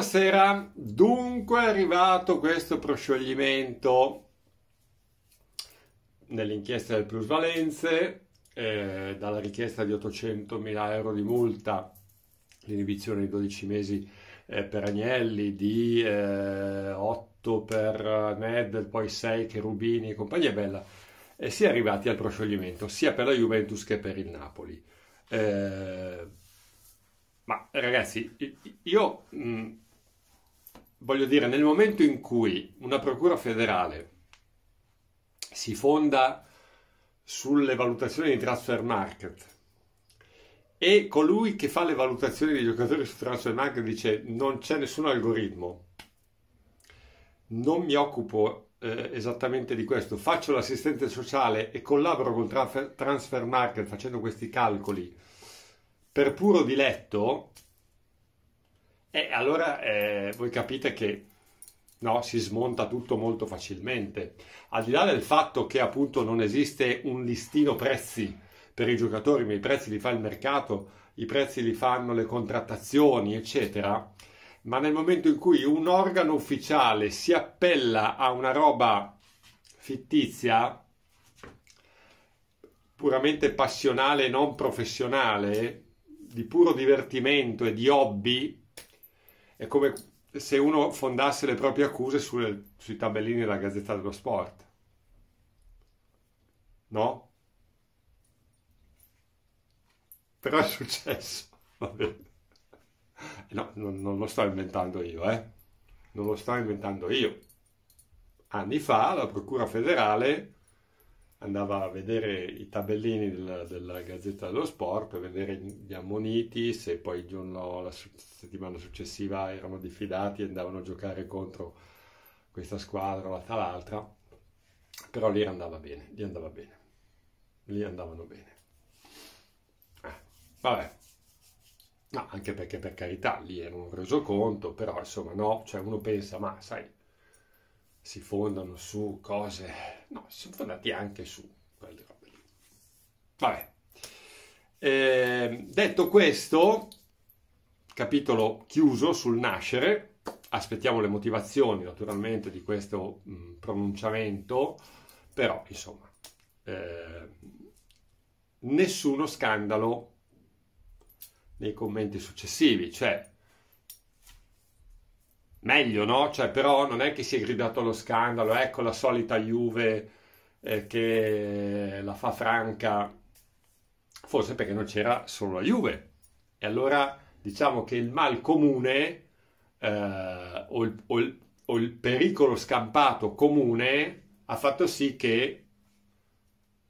Buonasera, dunque è arrivato questo proscioglimento nell'inchiesta del plusvalenze, eh, dalla richiesta di 800.000 euro di multa, l'inibizione di 12 mesi eh, per Agnelli, di eh, 8 per Ned, poi 6 Cherubini e compagnia bella, e si è arrivati al proscioglimento sia per la Juventus che per il Napoli. Eh, ma ragazzi, io mh, voglio dire, nel momento in cui una procura federale si fonda sulle valutazioni di transfer market e colui che fa le valutazioni dei giocatori su transfer market dice non c'è nessun algoritmo, non mi occupo eh, esattamente di questo, faccio l'assistente sociale e collaboro col transfer market facendo questi calcoli. Per puro diletto, e eh, allora eh, voi capite che no, si smonta tutto molto facilmente. Al di là del fatto che appunto non esiste un listino prezzi per i giocatori, ma i prezzi li fa il mercato, i prezzi li fanno le contrattazioni, eccetera. Ma nel momento in cui un organo ufficiale si appella a una roba fittizia, puramente passionale e non professionale, di puro divertimento e di hobby, è come se uno fondasse le proprie accuse sulle, sui tabellini della Gazzetta dello Sport. No? Però è successo. No, non, non, lo sto inventando io, eh? Non lo sto inventando io. Anni fa la Procura federale andava a vedere i tabellini della, della, Gazzetta dello Sport per vedere gli ammoniti, se poi il giorno, la settimana successiva erano diffidati e andavano a giocare contro questa squadra o l'altra, però lì andava bene, lì andava bene, lì andavano bene. Eh, vabbè, no, anche perché per carità lì era un resoconto, però insomma no, cioè uno pensa, ma sai, si fondano su cose, no, si sono fondati anche su quelle robe lì. Vabbè. Eh, detto questo, capitolo chiuso sul nascere, aspettiamo le motivazioni naturalmente di questo mh, pronunciamento, però insomma, eh, nessuno scandalo nei commenti successivi, cioè meglio, no? Cioè, però non è che si è gridato allo scandalo, ecco la solita Juve eh, che la fa franca, forse perché non c'era solo la Juve. E allora diciamo che il mal comune eh, o, il, o, il, o il pericolo scampato comune ha fatto sì che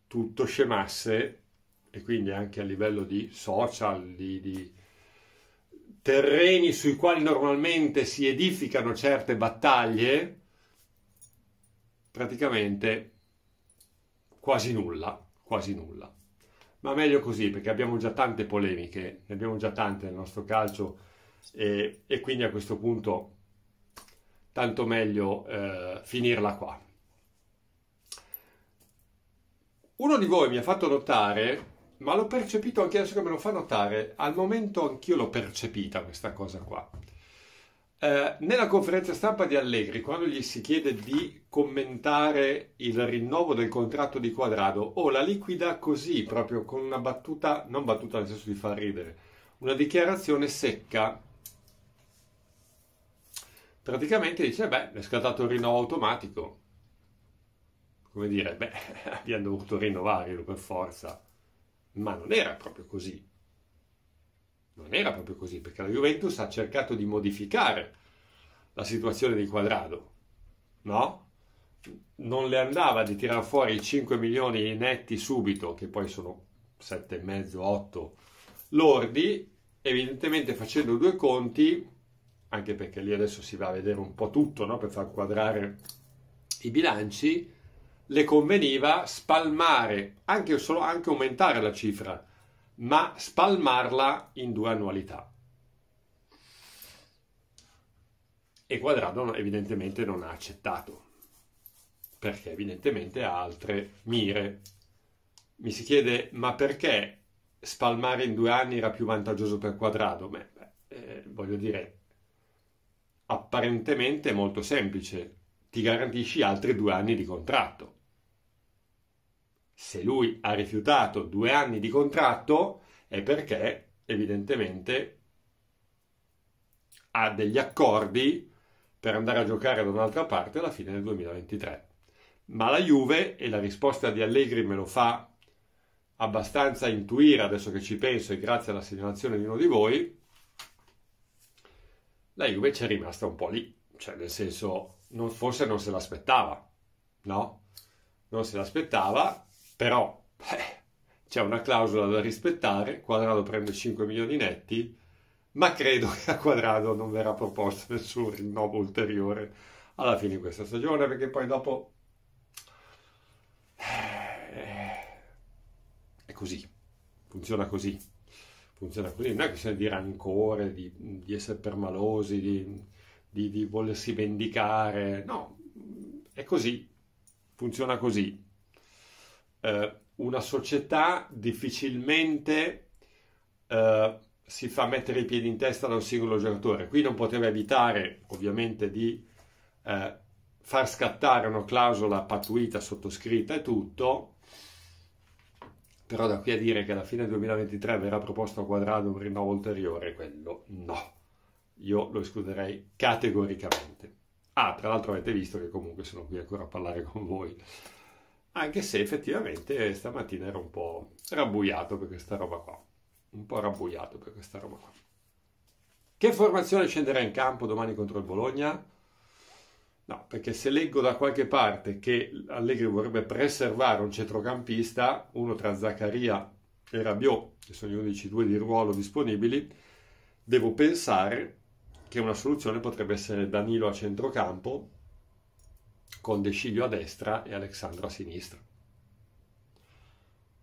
tutto scemasse e quindi anche a livello di social, di, di terreni sui quali normalmente si edificano certe battaglie, praticamente quasi nulla, quasi nulla. Ma meglio così perché abbiamo già tante polemiche, ne abbiamo già tante nel nostro calcio e, e quindi a questo punto tanto meglio eh, finirla qua. Uno di voi mi ha fatto notare ma l'ho percepito anche adesso che me lo fa notare. Al momento anch'io l'ho percepita questa cosa qua. Eh, nella conferenza stampa di Allegri, quando gli si chiede di commentare il rinnovo del contratto di Quadrado, o la liquida così, proprio con una battuta, non battuta nel senso di far ridere, una dichiarazione secca, praticamente dice, beh, è scattato il rinnovo automatico. Come dire, beh, abbiamo dovuto rinnovarlo per forza ma non era proprio così. Non era proprio così, perché la Juventus ha cercato di modificare la situazione di Quadrado, no? Non le andava di tirare fuori i 5 milioni netti subito, che poi sono 7,5, 8 lordi, evidentemente facendo due conti, anche perché lì adesso si va a vedere un po' tutto, no? Per far quadrare i bilanci, le conveniva spalmare, anche, solo, anche aumentare la cifra, ma spalmarla in due annualità. E Quadrado evidentemente non ha accettato, perché evidentemente ha altre mire. Mi si chiede, ma perché spalmare in due anni era più vantaggioso per Quadrado? Beh, eh, voglio dire, apparentemente è molto semplice, ti garantisci altri due anni di contratto. Se lui ha rifiutato due anni di contratto è perché evidentemente ha degli accordi per andare a giocare da un'altra parte alla fine del 2023. Ma la Juve, e la risposta di Allegri me lo fa abbastanza intuire adesso che ci penso e grazie alla segnalazione di uno di voi, la Juve c'è rimasta un po' lì, cioè nel senso, non, forse non se l'aspettava, no? Non se l'aspettava, però eh, c'è una clausola da rispettare, Quadrado prende 5 milioni netti, ma credo che a Quadrado non verrà proposto nessun rinnovo ulteriore alla fine di questa stagione, perché poi dopo così, funziona così, funziona così, non è questione di rancore, di, di essere permalosi, di, di, di, volersi vendicare, no, è così, funziona così. Eh, una società difficilmente eh, si fa mettere i piedi in testa da un singolo giocatore, qui non poteva evitare ovviamente di eh, far scattare una clausola pattuita, sottoscritta e tutto, però da qui a dire che alla fine del 2023 verrà proposto a Quadrado un rinnovo ulteriore, quello no. Io lo escluderei categoricamente. Ah, tra l'altro avete visto che comunque sono qui ancora a parlare con voi. Anche se effettivamente stamattina ero un po' rabbuiato per questa roba qua. Un po' rabbuiato per questa roba qua. Che formazione scenderà in campo domani contro il Bologna? No, perché se leggo da qualche parte che Allegri vorrebbe preservare un centrocampista, uno tra Zaccaria e Rabiot, che sono gli unici due di ruolo disponibili, devo pensare che una soluzione potrebbe essere Danilo a centrocampo, con De a destra e Alessandro a sinistra.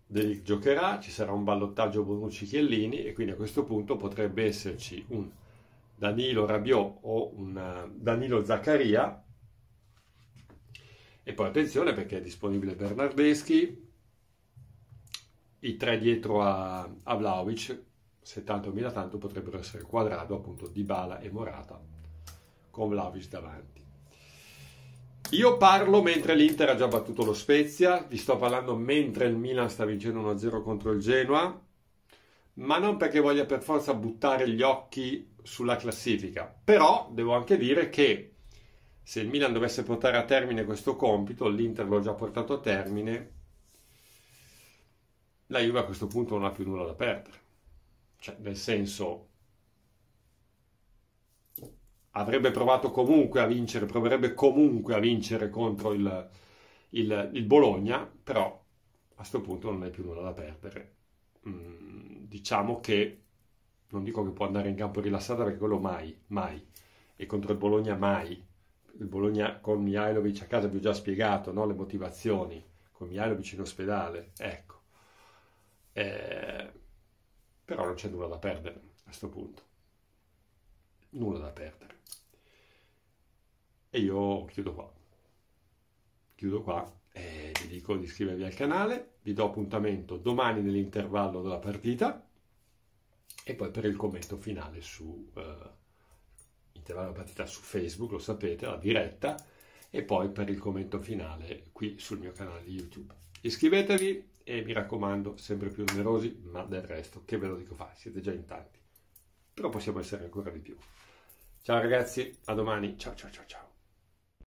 Delic giocherà, ci sarà un ballottaggio Bonucci-Chiellini e quindi a questo punto potrebbe esserci un Danilo Rabiot o un Danilo Zaccaria e poi attenzione perché è disponibile Bernardeschi, i tre dietro a, a Vlaovic, se tanto mira tanto potrebbero essere quadrato appunto di Bala e Morata con Vlaovic davanti. Io parlo mentre l'Inter ha già battuto lo Spezia, vi sto parlando mentre il Milan sta vincendo 1-0 contro il Genoa, ma non perché voglia per forza buttare gli occhi sulla classifica, però devo anche dire che se il Milan dovesse portare a termine questo compito, l'Inter l'ha già portato a termine, la Juve a questo punto non ha più nulla da perdere. Cioè, nel senso, avrebbe provato comunque a vincere, proverebbe comunque a vincere contro il, il, il Bologna, però a questo punto non hai più nulla da perdere. Mm, diciamo che, non dico che può andare in campo rilassata perché quello mai, mai, e contro il Bologna mai, il Bologna con Mihailovic a casa vi ho già spiegato no? le motivazioni, con Mihailovic in ospedale, ecco. Eh, però non c'è nulla da perdere a questo punto. Nulla da perdere. E io chiudo qua. Chiudo qua e vi dico di iscrivervi al canale. Vi do appuntamento domani nell'intervallo della partita e poi per il commento finale su... Uh, intervallo partita su Facebook, lo sapete, la diretta, e poi per il commento finale qui sul mio canale di YouTube. Iscrivetevi e mi raccomando, sempre più numerosi, ma del resto, che ve lo dico fare, siete già in tanti, però possiamo essere ancora di più. Ciao ragazzi, a domani, ciao ciao ciao ciao.